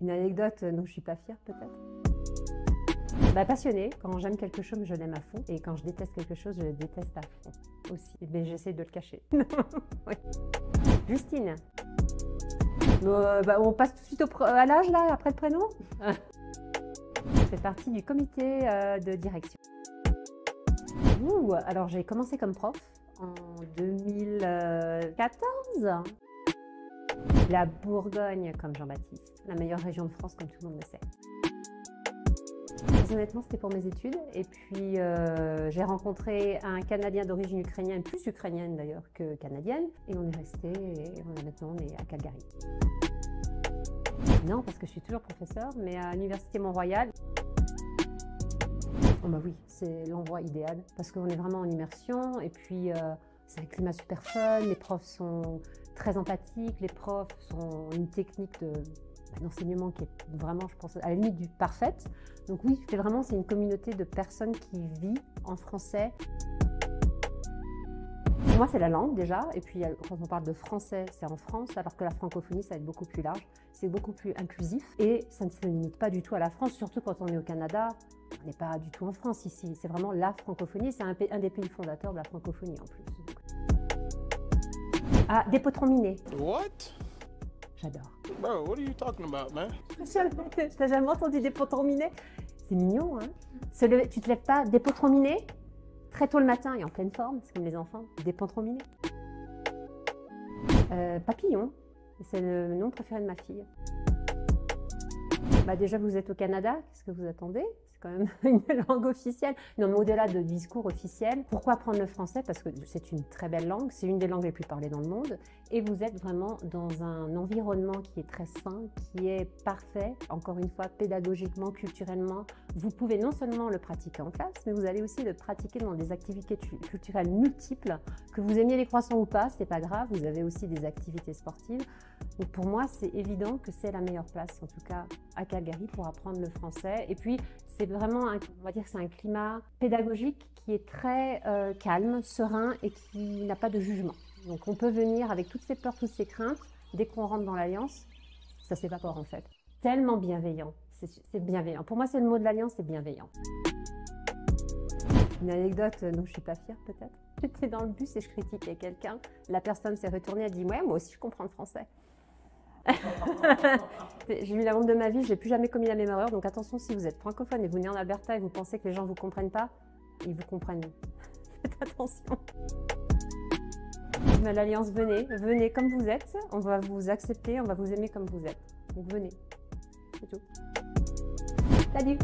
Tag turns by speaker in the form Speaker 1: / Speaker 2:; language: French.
Speaker 1: Une anecdote dont je suis pas fière peut-être bah, passionnée. Quand j'aime quelque chose, je l'aime à fond. Et quand je déteste quelque chose, je le déteste à fond aussi. Mais j'essaie de le cacher. Justine. Euh, bah, on passe tout de suite à l'âge là, après le prénom? Je fais partie du comité euh, de direction. Ouh, alors j'ai commencé comme prof en 2014. La Bourgogne comme Jean-Baptiste, la meilleure région de France comme tout le monde le sait. Honnêtement, c'était pour mes études. Et puis, euh, j'ai rencontré un Canadien d'origine ukrainienne, plus ukrainienne d'ailleurs que canadienne. Et on est resté, et on maintenant on est à Calgary. Non, parce que je suis toujours professeur, mais à l'Université Mont-Royal. Oh bah oui, c'est l'endroit idéal parce qu'on est vraiment en immersion et puis euh, c'est un climat super fun, les profs sont très empathiques, les profs ont une technique de d'enseignement qui est vraiment, je pense, à la limite du parfaite. Donc oui, c'est vraiment une communauté de personnes qui vit en français. Pour moi, c'est la langue déjà, et puis quand on parle de français, c'est en France, alors que la francophonie, ça va être beaucoup plus large, c'est beaucoup plus inclusif, et ça ne se limite pas du tout à la France, surtout quand on est au Canada. On n'est pas du tout en France ici, c'est vraiment la francophonie, c'est un, un, des pays fondateurs de la francophonie en plus. Ah, Dépotrominé.
Speaker 2: What?
Speaker 1: J'adore.
Speaker 2: Bro, what are you talking about, man?
Speaker 1: T'as jamais entendu des miné C'est mignon, hein? Lever, Tu te lèves pas des miné très tôt le matin et en pleine forme, c'est comme les enfants, des miné euh, Papillon, c'est le nom préféré de ma fille. Bah déjà, vous êtes au Canada, qu'est-ce que vous attendez? Quand même une langue officielle. Non, mais au-delà de discours officiel, pourquoi apprendre le français? Parce que c'est une très belle langue, c'est une des langues les plus parlées dans le monde, et vous êtes vraiment dans un environnement qui est très sain, qui est parfait, encore une fois, pédagogiquement, culturellement. Vous pouvez non seulement le pratiquer en classe, mais vous allez aussi le pratiquer dans des activités culturelles multiples. Que vous aimiez les croissants ou pas, c'est pas grave, vous avez aussi des activités sportives. Donc pour moi, c'est évident que c'est la meilleure place, en tout cas à Calgary, pour apprendre le français. Et puis, c'est vraiment, un, on va dire c'est un climat pédagogique qui est très euh, calme, serein et qui n'a pas de jugement. Donc on peut venir avec toutes ces peurs, toutes ces craintes. Dès qu'on rentre dans l'alliance, ça s'évapore en fait. Tellement bienveillant. C'est bienveillant. Pour moi, c'est le mot de l'alliance, c'est bienveillant. Une anecdote dont je suis pas fière peut-être. J'étais dans le bus et je critiquais quelqu'un. La personne s'est retournée et a dit Ouais, moi aussi je comprends le français. j'ai eu la honte de ma vie, j'ai plus jamais commis la même erreur. Donc attention, si vous êtes francophone et vous venez en Alberta et vous pensez que les gens vous comprennent pas, ils vous comprennent. Faites attention. L'Alliance, venez, venez comme vous êtes. On va vous accepter, on va vous aimer comme vous êtes. Donc venez. C'est tout. Salut